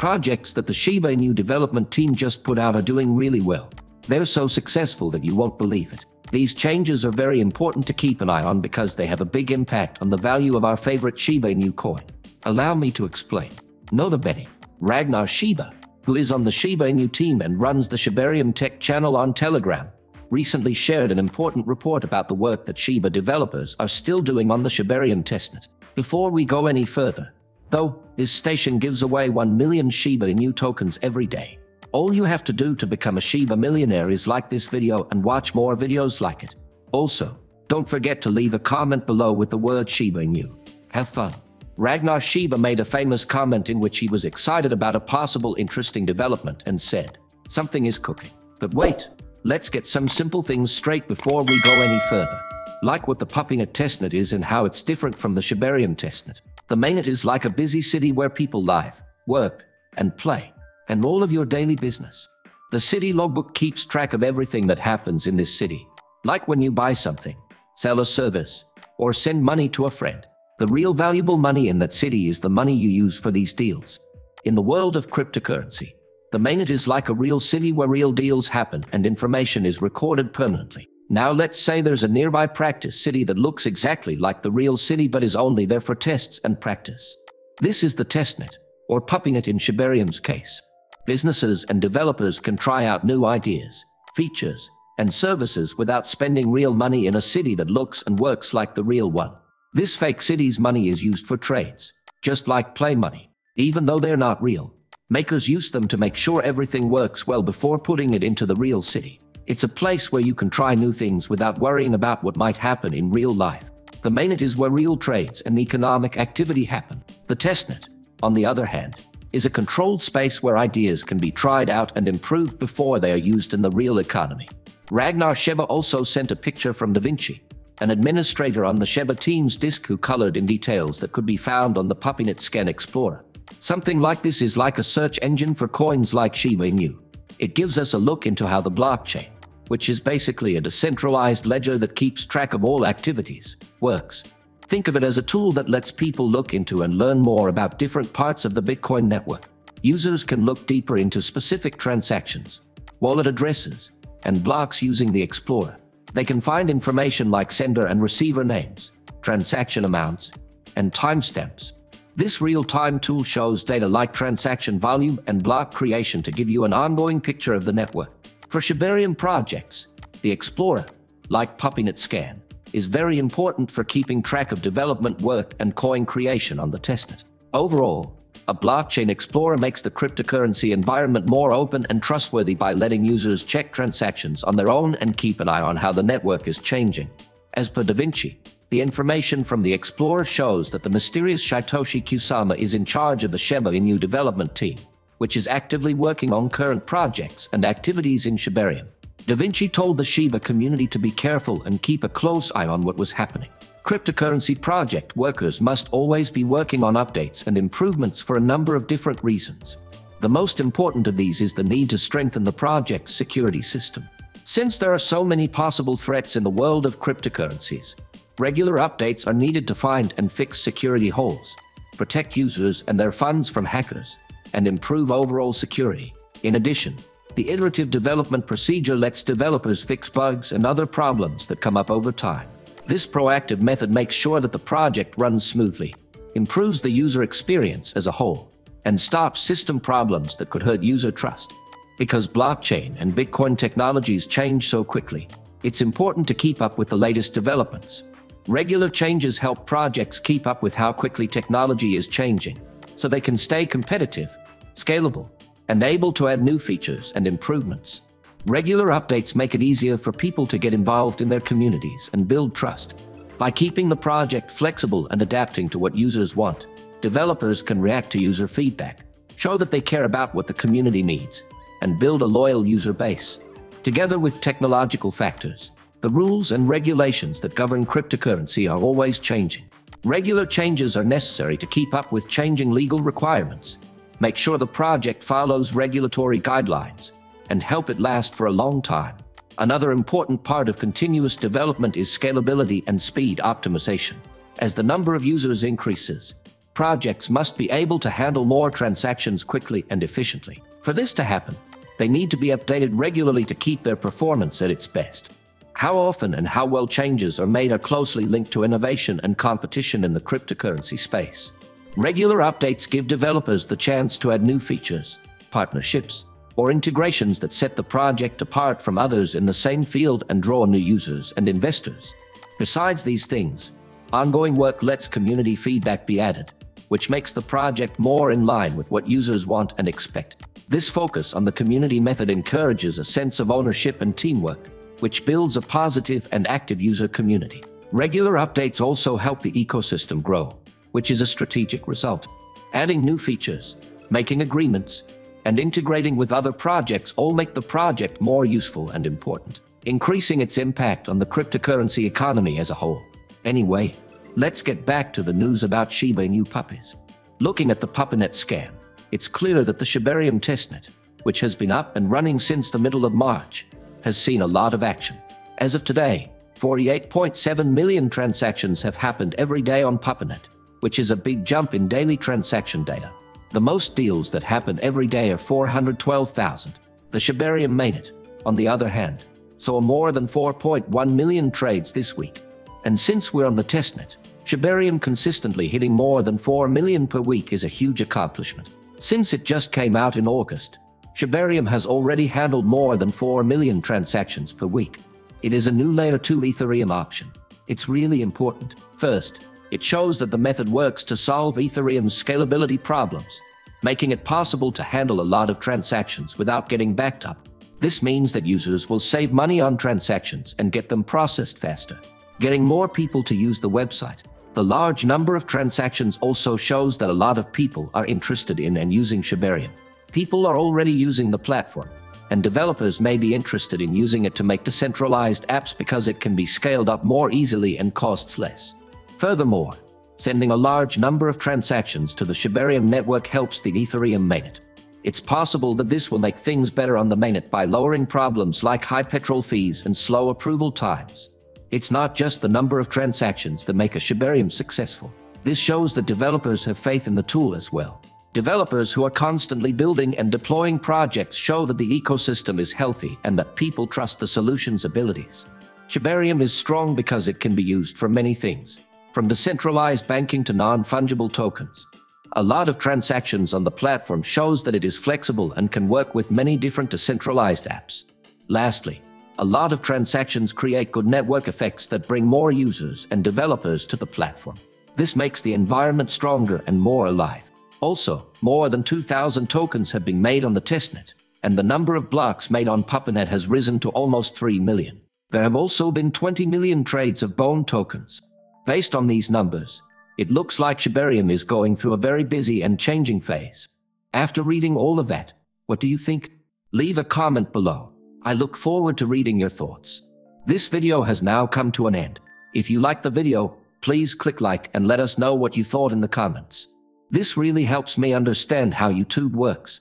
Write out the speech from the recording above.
projects that the Shiba Inu development team just put out are doing really well. They're so successful that you won't believe it. These changes are very important to keep an eye on because they have a big impact on the value of our favorite Shiba Inu coin. Allow me to explain. Nota bene, Ragnar Shiba, who is on the Shiba Inu team and runs the Shibarium Tech channel on Telegram, recently shared an important report about the work that Shiba developers are still doing on the Shibarium testnet. Before we go any further, though, this station gives away 1 million Shiba Inu tokens every day. All you have to do to become a Shiba millionaire is like this video and watch more videos like it. Also, don't forget to leave a comment below with the word Shiba Inu. Have fun. Ragnar Shiba made a famous comment in which he was excited about a possible interesting development and said, Something is cooking. But wait, let's get some simple things straight before we go any further. Like what the Puppynet testnet is and how it's different from the Shibarium testnet. The mainnet is like a busy city where people live, work, and play and all of your daily business. The city logbook keeps track of everything that happens in this city, like when you buy something, sell a service, or send money to a friend. The real valuable money in that city is the money you use for these deals. In the world of cryptocurrency, the mainnet is like a real city where real deals happen and information is recorded permanently. Now let's say there's a nearby practice city that looks exactly like the real city but is only there for tests and practice. This is the testnet, or Puppynet in Shibarium's case businesses and developers can try out new ideas, features, and services without spending real money in a city that looks and works like the real one. This fake city's money is used for trades, just like play money. Even though they're not real, makers use them to make sure everything works well before putting it into the real city. It's a place where you can try new things without worrying about what might happen in real life. The mainnet is where real trades and economic activity happen. The testnet, on the other hand, is a controlled space where ideas can be tried out and improved before they are used in the real economy. Ragnar Shiba also sent a picture from Da Vinci, an administrator on the Shiba team's disk who colored in details that could be found on the Puppynet Scan Explorer. Something like this is like a search engine for coins like Shiba Inu. It gives us a look into how the blockchain, which is basically a decentralized ledger that keeps track of all activities, works. Think of it as a tool that lets people look into and learn more about different parts of the Bitcoin network. Users can look deeper into specific transactions, wallet addresses, and blocks using the Explorer. They can find information like sender and receiver names, transaction amounts, and timestamps. This real-time tool shows data like transaction volume and block creation to give you an ongoing picture of the network. For Shibarium projects, the Explorer, like Puppynet Scan, is very important for keeping track of development work and coin creation on the testnet. Overall, a blockchain explorer makes the cryptocurrency environment more open and trustworthy by letting users check transactions on their own and keep an eye on how the network is changing. As per Da Vinci, the information from the Explorer shows that the mysterious Shytoshi Kusama is in charge of the Shiba Inu development team, which is actively working on current projects and activities in Shibarium. Da Vinci told the Shiba community to be careful and keep a close eye on what was happening. Cryptocurrency project workers must always be working on updates and improvements for a number of different reasons. The most important of these is the need to strengthen the project's security system. Since there are so many possible threats in the world of cryptocurrencies, regular updates are needed to find and fix security holes, protect users and their funds from hackers, and improve overall security. In addition, the iterative development procedure lets developers fix bugs and other problems that come up over time. This proactive method makes sure that the project runs smoothly, improves the user experience as a whole, and stops system problems that could hurt user trust. Because blockchain and Bitcoin technologies change so quickly, it's important to keep up with the latest developments. Regular changes help projects keep up with how quickly technology is changing, so they can stay competitive, scalable, and able to add new features and improvements. Regular updates make it easier for people to get involved in their communities and build trust. By keeping the project flexible and adapting to what users want, developers can react to user feedback, show that they care about what the community needs, and build a loyal user base. Together with technological factors, the rules and regulations that govern cryptocurrency are always changing. Regular changes are necessary to keep up with changing legal requirements make sure the project follows regulatory guidelines, and help it last for a long time. Another important part of continuous development is scalability and speed optimization. As the number of users increases, projects must be able to handle more transactions quickly and efficiently. For this to happen, they need to be updated regularly to keep their performance at its best. How often and how well changes are made are closely linked to innovation and competition in the cryptocurrency space. Regular updates give developers the chance to add new features, partnerships, or integrations that set the project apart from others in the same field and draw new users and investors. Besides these things, ongoing work lets community feedback be added, which makes the project more in line with what users want and expect. This focus on the community method encourages a sense of ownership and teamwork, which builds a positive and active user community. Regular updates also help the ecosystem grow, which is a strategic result. Adding new features, making agreements, and integrating with other projects all make the project more useful and important, increasing its impact on the cryptocurrency economy as a whole. Anyway, let's get back to the news about Shiba Inu puppies. Looking at the PuppyNet scan, it's clear that the Shibarium testnet, which has been up and running since the middle of March, has seen a lot of action. As of today, 48.7 million transactions have happened every day on PuppyNet, which is a big jump in daily transaction data. The most deals that happen every day are 412,000. The Shibarium it. on the other hand, saw more than 4.1 million trades this week. And since we're on the testnet, Shibarium consistently hitting more than 4 million per week is a huge accomplishment. Since it just came out in August, Shibarium has already handled more than 4 million transactions per week. It is a new layer 2 Ethereum option. It's really important. First, it shows that the method works to solve Ethereum's scalability problems, making it possible to handle a lot of transactions without getting backed up. This means that users will save money on transactions and get them processed faster, getting more people to use the website. The large number of transactions also shows that a lot of people are interested in and using Shibarium. People are already using the platform, and developers may be interested in using it to make decentralized apps because it can be scaled up more easily and costs less. Furthermore, sending a large number of transactions to the Shibarium network helps the Ethereum mainnet. It's possible that this will make things better on the mainnet by lowering problems like high petrol fees and slow approval times. It's not just the number of transactions that make a Shibarium successful. This shows that developers have faith in the tool as well. Developers who are constantly building and deploying projects show that the ecosystem is healthy and that people trust the solution's abilities. Shibarium is strong because it can be used for many things, from decentralized banking to non-fungible tokens. A lot of transactions on the platform shows that it is flexible and can work with many different decentralized apps. Lastly, a lot of transactions create good network effects that bring more users and developers to the platform. This makes the environment stronger and more alive. Also, more than 2,000 tokens have been made on the testnet, and the number of blocks made on PuppyNet has risen to almost 3 million. There have also been 20 million trades of Bone tokens, Based on these numbers, it looks like Shibarium is going through a very busy and changing phase. After reading all of that, what do you think? Leave a comment below. I look forward to reading your thoughts. This video has now come to an end. If you liked the video, please click like and let us know what you thought in the comments. This really helps me understand how YouTube works.